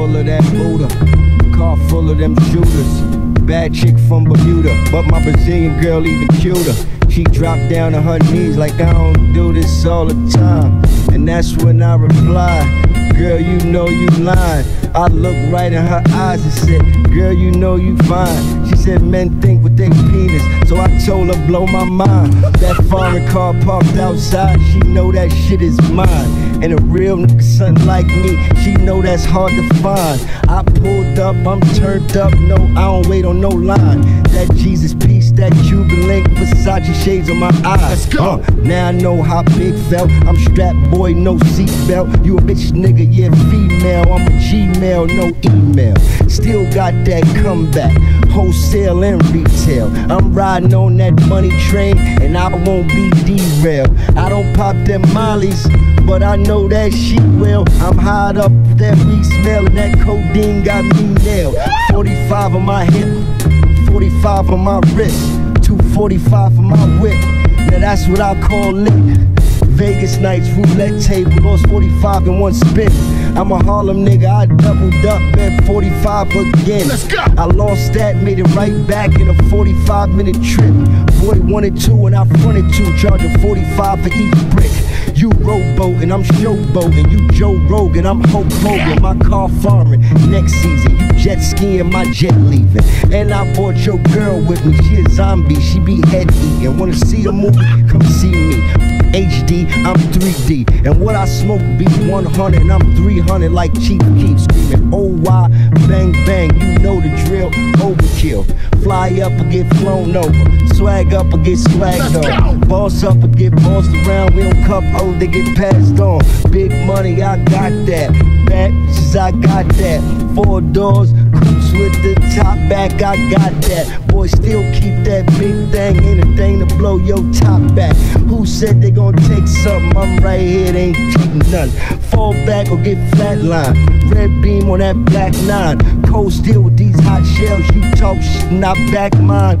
full of that Buddha, car full of them shooters. Bad chick from Bermuda, but my Brazilian girl even cuter. She dropped down on her knees like I don't do this all the time. And that's when I reply, Girl, you know you lying. I look right in her eyes and said, Girl, you know you fine. Men think with their penis. So I told her, Blow my mind. That foreign car parked outside, she know that shit is mine. And a real nigga, something like me, she know that's hard to find. I pulled up, I'm turned up, no, I don't wait on no line. That Jesus piece, that link, Versace shades on my eyes. Let's go. Uh, now I know how big felt. I'm strapped, boy, no seatbelt. You a bitch, nigga, yeah, female. I'm a Gmail, no email. Still got that comeback, wholesale and retail. I'm riding on that money train, and I won't be derailed. I don't pop them mollies, but I know that she will. I'm high up that weed smell, and that codeine got me nailed. 45 on my hip, 45 on my wrist, 245 for my whip. Now that's what I call lit. Vegas nights, roulette table, lost 45 in one spin. I'm a Harlem nigga, I doubled up at 45 again. Let's go. I lost that, made it right back in a 45 minute trip. Boy wanted two and I fronted two, charging 45 for each brick. You rowboat and I'm showboating. You Joe Rogan, I'm Hulk Hogan. My car farming next season. You jet skiing, my jet leaving. And I brought your girl with me. She a zombie, she be head eating. Wanna see a movie? Come see me. HD, I'm 3D. And what I smoke be 100, I'm 300 like Chief Keef screaming. Oh, why? Bang, bang, you know the drill. Overkill. Fly up or get flown over. Swag up or get swagged on. Boss up or get bossed around. We don't cup hold, they get passed on. Big money, I got that. Bad bitches, I got that. Four doors, coupes with the top back, I got that. Boy, still keep that big thing, ain't a thing to blow your top back. Who said they gonna take something? I'm right here, they ain't taking none. Fall back or get flatline. Red beam on that black nine. Cold steel with these hot shells. You talk shit not back mine.